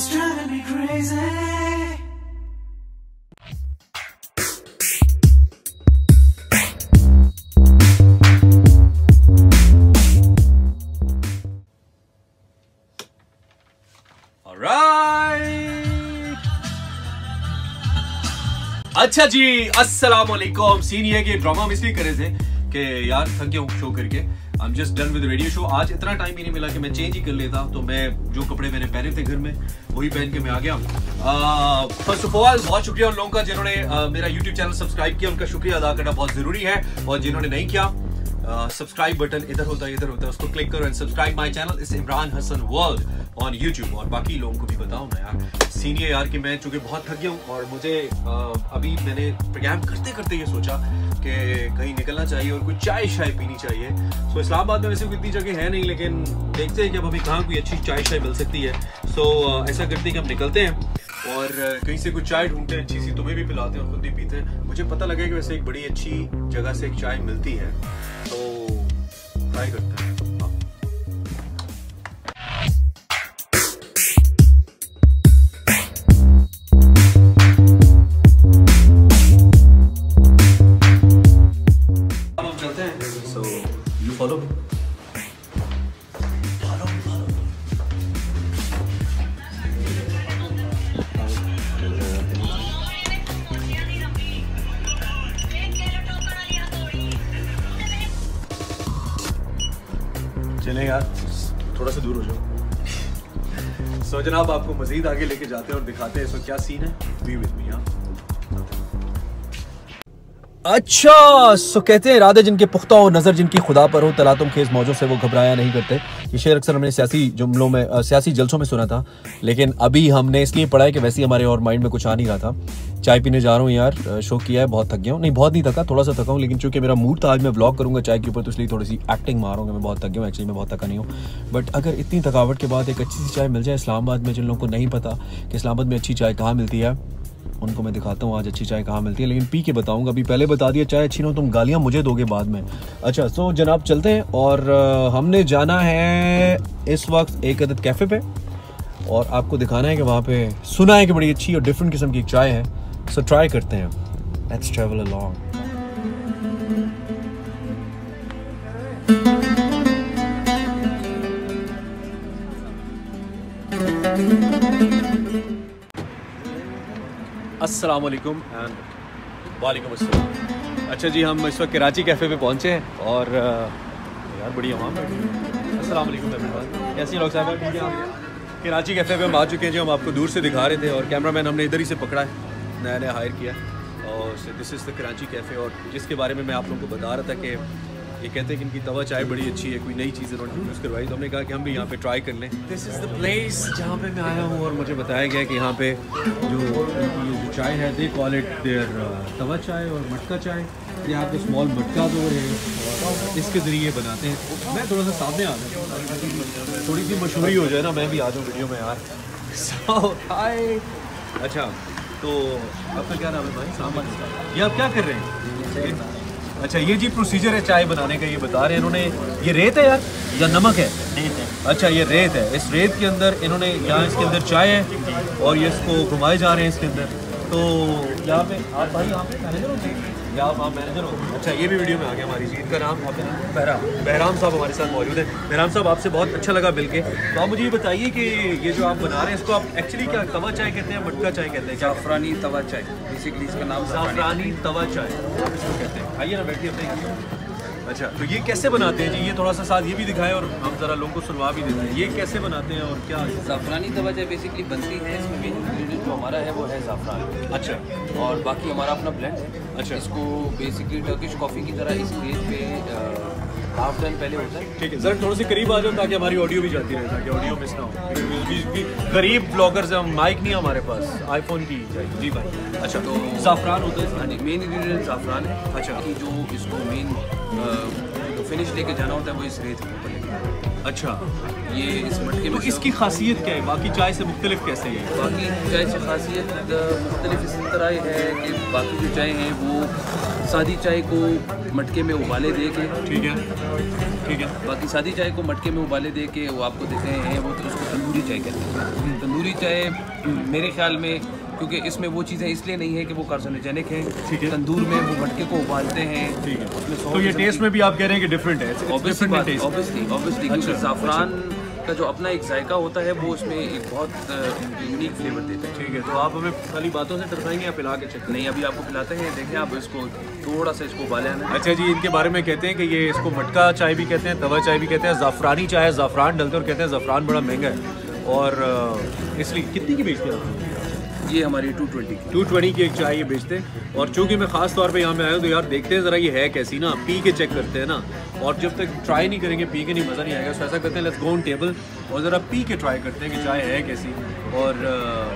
It's driving me crazy. اچھا جی السلام علیکم سین یہ کہ ڈرامہ ہم اس لیے کرے تھے کہ یار تھک گیا ہوں شو کر کے I'm just done with the radio show. آج اتنا ٹائم ہی نہیں ملا کہ میں چینج ہی کر لیتا، تو میں جو کپڑے میں نے پہنے تھے گھر میں، وہی پہن کے میں آ گیا فرسٹ آف آل بہت شکریہ ان لوگوں کا جنہوں نے میرا یوٹیوب چینل سبسکرائب کیا، ان کا شکریہ ادا کرنا بہت ضروری ہے، اور جنہوں نے نہیں کیا سبسکرائب بٹن ادھر ہوتا ہے، ادھر ہوتا ہے، اس کو کلک کرو and subscribe my channel us Imran Hassan World on YouTube اور باقی لوگوں کو بھی بتاؤ نا یار۔ سینئر یار کہ میں چونکہ بہت تھک گیا ہوں، اور مجھے ابھی میں نے پروگرام کرتے کرتے یہ سوچا کہ کہیں نکلنا چاہیے اور کوئی چائے شائے پینی چاہیے۔ سو so, اسلام آباد میں ویسے اتنی جگہ ہے نہیں لیکن دیکھتے ہیں کہ اب ہمیں کہاں کوئی اچھی چائے شائے مل سکتی ہے۔ سو so, ایسا کرتے ہیں کہ ہم نکلتے ہیں اور کہیں سے کوئی چائے ڈھونڈتے ہیں اچھی سی تمہیں بھی پلاتے ہیں اور خود بھی پیتے ہیں۔ مجھے پتہ لگے کہ ویسے ایک بڑی اچھی جگہ سے ایک چائے ملتی ہے۔ تو so, ٹرائی کرتے ہیں۔ تھوڑا سا دور ہو جاؤ۔ سو جناب، آپ کو مزید آگے لے کے جاتے ہیں اور دکھاتے ہیں اس وقت کیا سین ہے؟ بی وتھ می ہاں اچھا سو کہتے ہیں ارادے جن کے پختہ ہو نظر جن کی خدا پر ہو تلاتم خیز موجوں سے وہ گھبرایا نہیں کرتے۔ یہ شعر اکثر ہم نے سیاسی جملوں میں سیاسی جلسوں میں سنا تھا، لیکن ابھی ہم نے اس لیے پڑھا ہے کہ ویسے ہمارے اور مائنڈ میں کچھ آ نہیں رہا تھا۔ چائے پینے جا رہا ہوں یار شو کیا ہے، بہت تھک گیا ہوں۔ نہیں، بہت نہیں تھکا، تھوڑا سا تھکا ہوں، لیکن چونکہ میرا موڈ تھا، آج میں بلاگ کروں گا چائے کے اوپر، تو اس لیے تھوڑی سی ایکٹنگ ماروں گا، میں بہت تھک گیا ہوں ایکچولی میں بہت تھکا نہیں ہوں۔ بٹ اگر اتنی تھکاوٹ کے بعد ایک اچھی سی چائے مل جائے اسلام آباد میں، جن لوگوں کو نہیں پتا کہ اسلام آباد میں اچھی چائے کہاں ملتی ہے ان کو میں دکھاتا ہوں، آج اچھی چائے کہاں ملتی ہے؟ لیکن پی کے بتاؤں گا، ابھی پہلے بتا دیا، چائے اچھی نہ تم گالیاں مجھے دو گے بعد میں۔ اچھا سو جناب چلتے ہیں اور ہم نے جانا ہے اس وقت ایک عدد کیفے پہ۔ اور آپ کو دکھانا ہے کہ وہاں پہ سنا ہے کہ بڑی اچھی اور ڈفرینٹ قسم کی چائے ہے۔ سو ٹرائی کرتے ہیں۔ لیٹس ٹریول along السلام علیکم اینڈ وعلیکم السلام۔ اچھا جی ہم اس وقت کراچی کیفے پہ پہنچے ہیں اور یار بڑی عوام السلام علیکم کیسی کیسے لوگ صاحب؟ کراچی کیفے پہ ہم آ چکے ہیں جو ہم آپ کو دور سے دکھا رہے تھے اور کیمرہ مین ہم نے ادھر ہی سے پکڑا ہے، نیا نیا ہائر کیا اور دس از دا کراچی کیفے اور جس کے بارے میں میں آپ لوگوں کو بتا رہا تھا کہ یہ کہتے ہیں کہ ان کی توا چائے بڑی اچھی ہے، کوئی نئی چیز انہوں نے انٹروڈیوس کروائی تو ہم نے کہا کہ ہم بھی یہاں پہ ٹرائی کر لیں۔ دس از دا پلیس جہاں پہ میں آیا ہوں اور مجھے بتایا گیا کہ یہاں پہ جو چائے ہے دے کال اٹ دیئر توا چائے اور مٹکا چائے۔ یہ آپ اسمال مٹکا جو ہے اس کے ذریعے بناتے ہیں۔ میں تھوڑا سا سامنے آ ہوں۔ تھوڑی سی مشہوری ہو جائے نا، میں بھی آ جاؤں ویڈیو میں یار۔ اچھا تو آپ کا کیا نام ہے بھائی؟ سامان۔ یہ آپ کیا کر رہے ہیں؟ اچھا یہ جی پروسیجر ہے چائے بنانے کا یہ بتا رہے ہیں انہوں نے یہ ریت ہے یار؟ یا نمک ہے؟ ریت اچھا یہ ریت ہے۔ اس ریت کے اندر انہوں نے یہاں اس کے اندر چائے ہے اور یہ اس کو گھمائے جا رہے ہیں اس کے اندر۔ تو یہاں پہ آپ بھائی یہاں پہ یا آپ وہاں مینیجر ہو اچھا یہ بھی ویڈیو میں آ گیا ہماری جی ان کا نام بہرام بہرام صاحب ہمارے ساتھ موجود ہیں بہرام صاحب آپ سے بہت اچھا لگا مل کے تو آپ مجھے یہ بتائیے کہ یہ جو آپ بنا رہے ہیں اس کو آپ ایکچولی کیا توا چائے کہتے ہیں مٹکا چائے کہتے ہیں زعفرانی توا چائے بیسیکلی اس کا نام زعفرانی توا چائے اس کو کہتے ہیں آئیے نا بیٹھیے اپنے اچھا تو یہ کیسے بناتے ہیں؟ جی یہ تھوڑا سا ساتھ یہ بھی دکھائیں اور ہم ذرا لوگوں کو سنوا بھی دیتے ہیں۔ یہ کیسے بناتے ہیں اور کیا زعفرانی دوا جو بیسکلی بنتی ہے اس میں مین انگریڈینٹ جو ہمارا ہے وہ ہے زعفران۔ اچھا۔ اور باقی ہمارا اپنا بلینڈ ہے۔ اچھا۔ اس کو بیسکلی ٹرکش کافی کی طرح اس پیج پہ ہاف ٹائم پہلے ہوتا ہے ٹھیک ہے سر تھوڑا سی قریب آ جاؤ تاکہ ہماری آڈیو بھی جاتی رہے تاکہ آڈیو مس نہ ہو۔ غریب بلاگرز ہیں مائک نہیں ہمارے پاس۔ آئی فون کی جی بھائی۔ اچھا تو زعفران ہوتا ہے اس میں مین انگریڈینٹ زعفران ہے۔ اچھا۔ جو اس کو مین فنش لے کے جانا ہوتا ہے وہ اس ریت کے اوپر لے کے اچھا۔ یہ اس مٹکے تو اس کی خاصیت کیا ہے؟ باقی چائے سے مختلف کیسے ہے؟ باقی چائے سے خاصیت مختلف اس طرح ہے کہ باقی جو چائے ہیں وہ سادی چائے کو مٹکے میں ابالے دے کے ٹھیک ہے ٹھیک ہے۔ باقی سادی چائے کو مٹکے میں ابالے دے کے وہ آپ کو دیتے ہیں وہ تو اس کو تندوری چائے کہتے ہیں۔ تندوری چائے میرے خیال میں کیونکہ اس میں وہ چیزیں اس لیے نہیں ہے کہ وہ کارسونیجینک ہیں۔ تندور میں وہ مٹکے کو ابالتے ہیں۔ تو یہ ٹیسٹ میں بھی آپ کہہ رہے ہیں کہ ڈفرینٹ ہے اچھا۔ زعفران کا جو اپنا ایک ذائقہ ہوتا ہے وہ اس میں ایک بہت یونیک فلیور دیتا ہے۔ ٹھیک ہے تو آپ ہمیں خالی باتوں سے ترسائیں گے یا پلا کے چیک نہیں ابھی آپ کو پلاتے ہیں دیکھیں آپ اس کو تھوڑا سا اس کو ابالے آنا اچھا جی ان کے بارے میں کہتے ہیں کہ یہ اس کو مٹکا چائے بھی کہتے ہیں توا چائے بھی کہتے ہیں زعفرانی چائے زعفران ڈلتے اور کہتے ہیں زعفران بڑا مہنگا ہے۔ اور اس لیے کتنی کی بیچتے ہیں یہ ہماری ٹو ٹوینٹی ٹو ٹوینٹی کی ایک چائے یہ بیچتے ہیں۔ اور چونکہ میں خاص طور پہ یہاں میں آیا ہوں تو یار دیکھتے ہیں ذرا یہ ہے کیسی نا۔ پی کے چیک کرتے ہیں نا۔ اور جب تک ٹرائی نہیں کریں گے، پی کے نہیں، مزہ نہیں آئے گا۔ سو ایسا کرتے ہیں لیٹس گو آن ٹیبل اور ذرا پی کے ٹرائی کرتے ہیں کہ چائے ہے کیسی۔ اور uh,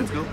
لیٹس گو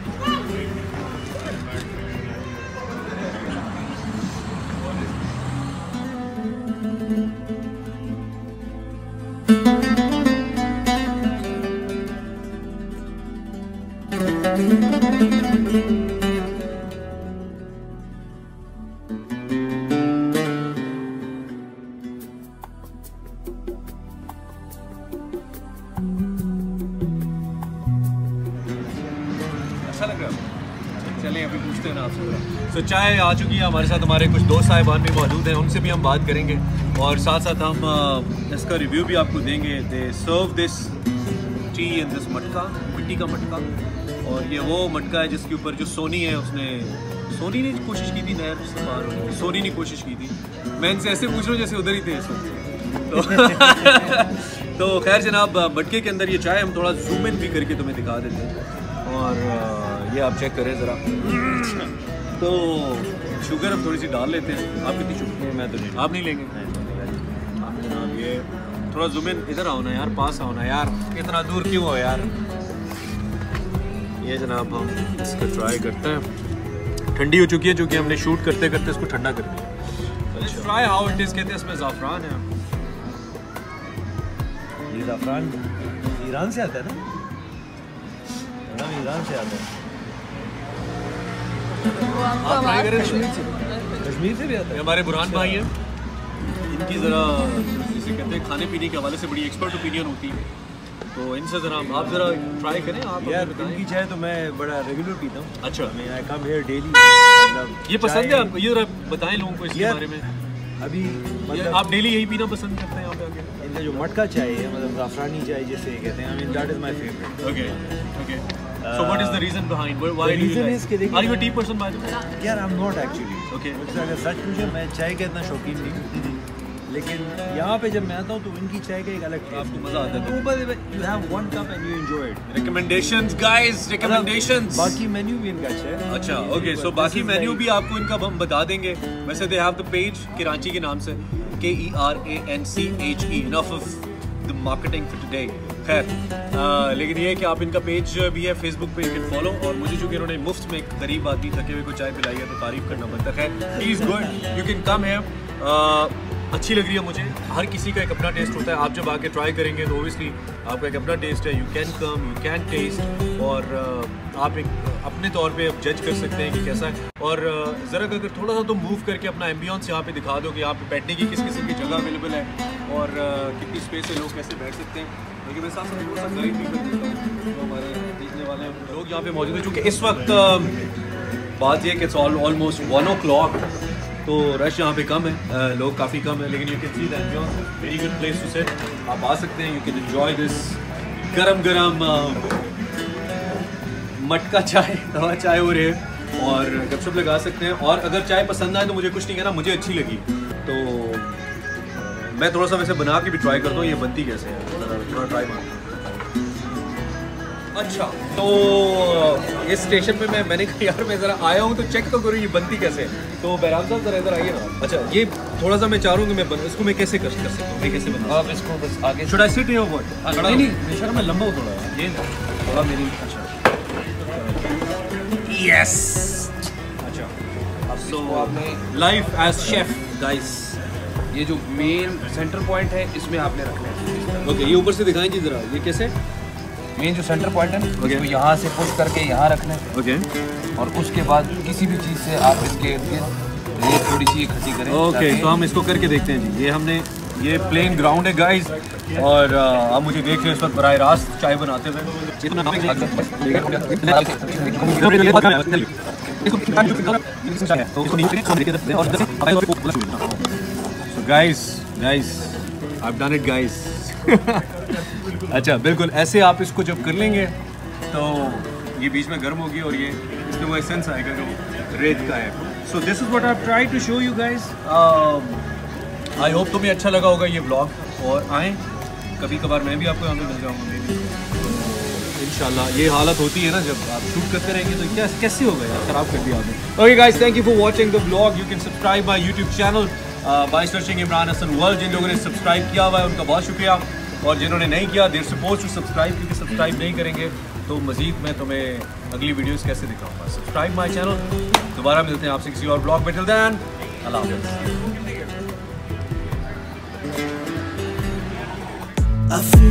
چلیں ابھی پوچھتے ہیں نا آپ سے چائے آ چکی ہے ہمارے ساتھ ہمارے کچھ دوست صاحبان بھی موجود ہیں ان سے بھی ہم بات کریں گے اور ساتھ ساتھ ہم اس کا ریویو بھی آپ کو دیں گے دے سرو دس ٹی اینڈ دس مٹکا مٹی کا مٹکا اور یہ وہ مٹکا ہے جس کے اوپر جو سونی ہے اس نے سونی نے کوشش کی تھی نہر سے پار سونی نے کوشش کی تھی۔ میں ان سے ایسے پوچھ رہا ہوں جیسے ادھر ہی تھے سونی تو خیر جناب مٹکے کے اندر یہ چائے ہم تھوڑا زوم ان بھی کر کے تمہیں دکھا دیتے ہیں۔ اور یہ آپ چیک کریں ذرا۔ تو شوگر ہم تھوڑی سی ڈال لیتے ہیں۔ آپ کتنی شوگر میں تو نہیں۔ آپ نہیں لیں گے؟ آپ جناب یہ تھوڑا زوم ان ادھر آنا یار پاس آنا یار۔ اتنا دور کیوں ہو یار؟ یہ جناب، ہم اس کو ٹرائی کرتے ہیں۔ ٹھنڈی ہو چکی ہے چونکہ ہم نے شوٹ کرتے کرتے اس کو ٹھنڈا کر دیا۔ ٹرائی ہاؤ اٹ از کہتے ہیں اس میں زعفران ہے۔ یہ زعفران ایران سے آتا ہے نا؟ ایران سے آتا ہے۔ ہمارے بران بھائی ہیں۔ ان کی ذرا، جسے کہتے ہیں، کھانے پینے کے حوالے سے بڑی ایکسپرٹ اوپینین ہوتی ہے۔ تو ان سے ذرا آپ ذرا ٹرائی کریں آپ یار ان کی چائے تو میں بڑا ریگولر پیتا ہوں۔ اچھا۔ میں آئی کم ہیئر ڈیلی یہ مطلب پسند ہے آپ کو؟ یہ ذرا بتائیں لوگوں کو اس کے بارے میں۔ ابھی مطلب آپ ڈیلی یہی پینا پسند کرتے ہیں آپ ان کا جو مٹکا چائے ہے مطلب زعفرانی چائے جسے کہتے ہیں I mean that is my okay okay کہ اگر سچ میں چائے کا اتنا شوقین نہیں ہوں۔ لیکن یہاں پہ جب میں آتا ہوں تو ان کی چائے کا ایک الگ آپ کو مزہ آتا ہے۔ اوپر you have one cup and you enjoy it recommendations guys recommendations باقی مینیو بھی ان کا اچھا ہے اچھا اوکے سو باقی مینیو بھی آپ کو ان کا ہم بتا دیں گے ویسے they have the page Karachi کے نام سے کے E R A N C H E enough of the marketing for today خیر لیکن یہ ہے کہ آپ ان کا پیج بھی ہے فیس بک پہ یو کین فالو اور مجھے چونکہ انہوں نے مفت میں ایک غریب آدمی تھکے ہوئے کو چائے پلائی ہے تو تعریف کرنا بنتا ہے please good you can come ہے اچھی لگ رہی ہے مجھے۔ ہر کسی کا ایک اپنا ٹیسٹ ہوتا ہے۔ آپ جب آ کے ٹرائی کریں گے تو اوبیسلی آپ کا ایک اپنا ٹیسٹ ہے۔ You can come you can taste اور آپ ایک اپنے طور پہ جج کر سکتے ہیں کہ کیسا ہے۔ اور ذرا اگر تھوڑا سا تو موو کر کے اپنا ایمبیونس یہاں پہ دکھا دو کہ یہاں پہ بیٹھنے کی کس قسم کی جگہ اویلیبل ہے اور کتنی اسپیس سے لوگ کیسے بیٹھ سکتے ہیں۔ لیکن میں ساتھ ساتھ گائڈ بھی کر ہوں ہمارے دیکھنے والے لوگ یہاں پہ موجود ہیں۔ چونکہ اس وقت بات یہ کہ it's all almost one o'clock تو رش یہاں پہ کم ہے لوگ کافی کم ہے لیکن یو کین سی دیٹ جو very good place to seat آپ آ سکتے ہیں یو کین انجوائے دس گرم گرم مٹکا چائے، دوا چائے ہو رہے ہے۔ اور گپ شپ لگا سکتے ہیں، اور اگر چائے پسند آئے تو مجھے کچھ نہیں کہنا، مجھے اچھی لگی۔ تو میں تھوڑا سا ویسے بنا کے بھی ٹرائی کرتا ہوں، یہ بنتی کیسے ہے تھوڑا ٹرائی مانتا اچھا تو اس اسٹیشن پہ میں میں نے کہا یار میں ذرا آیا ہوں تو چیک تو کروں یہ بنتی کیسے تو بہرام صاحب ذرا ادھر آئیے نا اچھا۔ یہ تھوڑا سا میں چاہ رہا ہوں کہ میں اس کو میں کیسے کر سکتا ہوں؟ میں کیسے بنا آپ اس کو بس آگے should I seat you what نہیں نہیں شر میں لمبا ہو تھوڑا۔ یہ نا تھوڑا میری اچھا۔ Yes life as chef guys یہ جو مین سینٹر پوائنٹ ہے اس میں آپ نے رکھنا ہے۔ اوکے یہ اوپر سے دکھائیں جی ذرا۔ یہ کیسے؟ مین جو سینٹر پوائنٹ ہے اس کو یہاں سے پش کر کے یہاں رکھنا ہے اور اس کے بعد کسی بھی چیز سے آپ اس کے تھوڑی سی کھسی کریں اوکے تو ہم اس کو کر کے دیکھتے ہیں جی یہ ہم نے یہ پلین گراؤنڈ ہے گائز اور آپ مجھے دیکھ رہے ہیں اس وقت براہ راست چائے بناتے ہوئے guys guys I done it guys اچھا بالکل، ایسے آپ اس کو جب کر لیں گے تو یہ بیچ میں گرم ہوگی اور یہ اس میں وہ ایسنس آئے گا جو ریت کا ہے۔ So this is what I try to show you guys I hope تمہیں اچھا لگا ہوگا یہ بلاگ اور آئیں۔ کبھی کبھار میں بھی آپ کو یہاں پہ مل جاؤں گا ان شاء اللہ یہ حالت ہوتی ہے نا جب آپ شوٹ کرتے رہیں گے تو کیسے ہوگا یار؟ خراب کر دیا آپ نے۔ Okay guys thank you for watching the blog you can subscribe my YouTube channel voice ورشنگ عمران حسن ورلڈ جن لوگوں نے سبسکرائب کیا ہوا ہے، ان کا بہت شکریہ۔ اور جنہوں نے نہیں کیا، دیر سپوز ٹو سبسکرائب، کیونکہ سبسکرائب نہیں کریں گے، تو مزید میں تمہیں اگلی ویڈیوز کیسے دکھاؤں گا۔ Subscribe my channel. دوبارہ ملتے ہیں آپ سے کسی اور بلاگ میں۔ چلتے ہیں اللہ حافظ۔ I feel